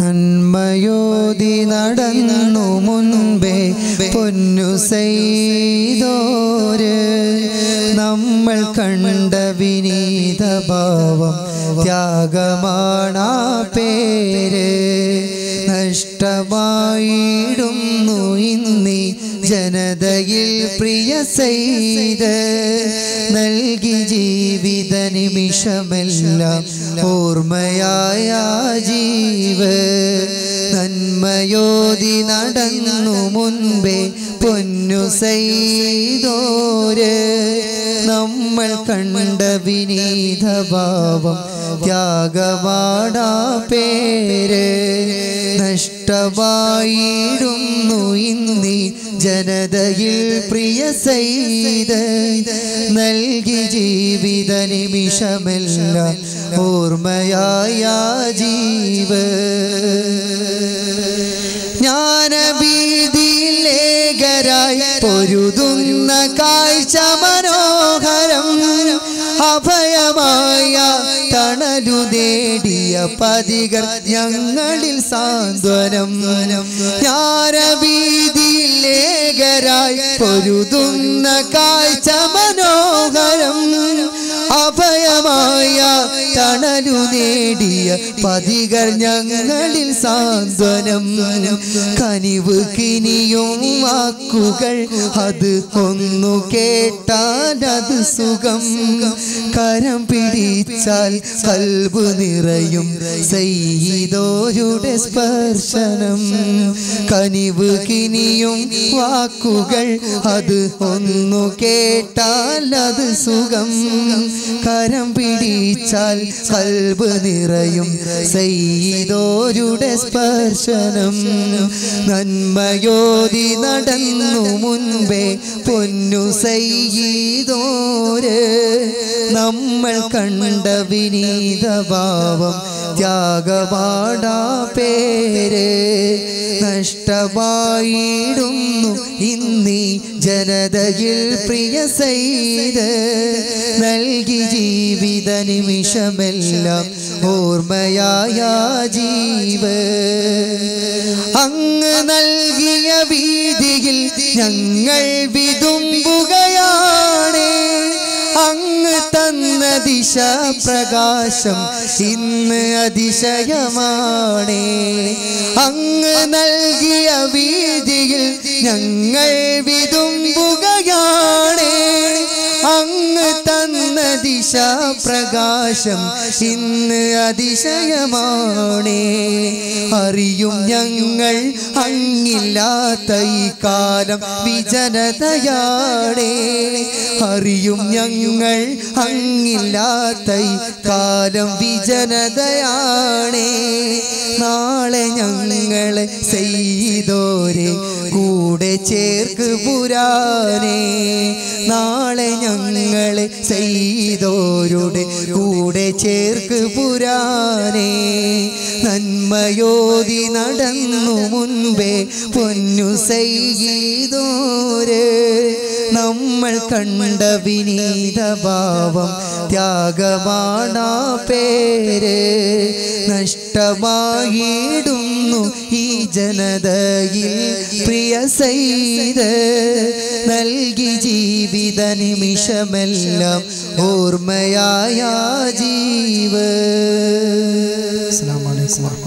നന്മയോതി നടന്നു മുൻപേ പൊന്നു ചെയ്തോര് നമ്മൾ കണ്ട വിനീത ഭാവം ത്യാഗമാണ പേര്. നഷ്ടമായിടുന്നു ഇന്നി ജനതയിൽ പ്രിയ ചെയ്ത് നൽകി ജീവിത നിമിഷമെല്ലാം ഓർമ്മയായ ജീവ ചെയ്തോര് നമ്മൾ കണ്ട വിനീത ഭാവം ത്യാഗമാടാ പേര്. നഷ്ടമായിടുന്നു ഇന്നി ജനതയിൽ പ്രിയ ചെയ്ത് നൽകി ജീവിത നിമിഷമെല്ലാം ഓർമ്മയായ ജീവ. പൊരുതുന്ന കാഴ്ച മനോഹരം അഭയമായ തണലു നേടിയ പതികർ ഞങ്ങളിൽ സാന്ത്വനം. ഞാരവീതിയിലേകരായി പൊരുതുന്ന കാഴ്ച മനോഹരം തണലു നേടിയ പതികൾ ഞങ്ങളിൽ സാന്ത്വനം. കനിവ് കിനിയും വാക്കുകൾ അത് ഒന്നു കേട്ടാൽ അത് സുഖം. കരം പിടിച്ചാൽ കൽബ് നിറയും. സയ്യിദോരുടെ സ്പർശനം. കനിവ് കിനിയും വാക്കുകൾ അത് ഒന്നു കേട്ടാൽ അത് സുഖം. കരം പിടിച്ചാൽ കൽബ് നിറയും. സൈദോരുടെ സ്പർശനം നന്മയോതി നടന്നു മുൻപേ പൊന്നു സൈദോര് നമ്മൾ കണ്ട വിനീത ഭാവം ത്യാഗപാടാ പേര്. നഷ്ടമായിടുന്നു ഇന്നീ ജനതയിൽ പ്രിയ സൈത് നൽകി ജീവിത നിമിഷമെല്ലാം ഓർമ്മയായ ജീവ. അങ്ങ് നൽകിയ വീതിയിൽ ഞങ്ങൾ വിതുമ്പുകയാണ് ദിശ പ്രകാശം ഇന്ന് അതിശയമാണ്. അങ്ങ് നൽകിയ വീതിയിൽ ഞങ്ങൾ വിതുമ്പുകയാണ്. അങ്ങ് തന്ന ദിശ പ്രകാശം ഇന്ന് അതിശയമാണ്. അറിയും ഞങ്ങൾ അങ്ങില്ലാത്ത ഈ കാലം വിജനതയാണ്. അറിയും ഞങ്ങൾ അങ്ങില്ലാത്ത കാലം വിജനതയാണേ. നാളെ ഞങ്ങളെ ചെയ്തോരെ കൂടെ ചേർക്ക് പുരാനേ. നാളെ ഞങ്ങളെ ചെയ്തോരുടെ കൂടെ ചേർക്ക് പുരാനേ. നന്മയോതി നടന്നു മുൻപേ പൊന്നു ചെയ്തോര്. നമ്മൾ കണ്ട വിനീത ഭാവം ത്യാഗമാണാ പേര്. നഷ്ടമായിടുന്നു ഈ ജനതയിൽ പ്രിയ സൈത് നൽകി ജീവിത നിമിഷമെല്ലാം ഓർമ്മയായ ജീവ. അലൈക്കും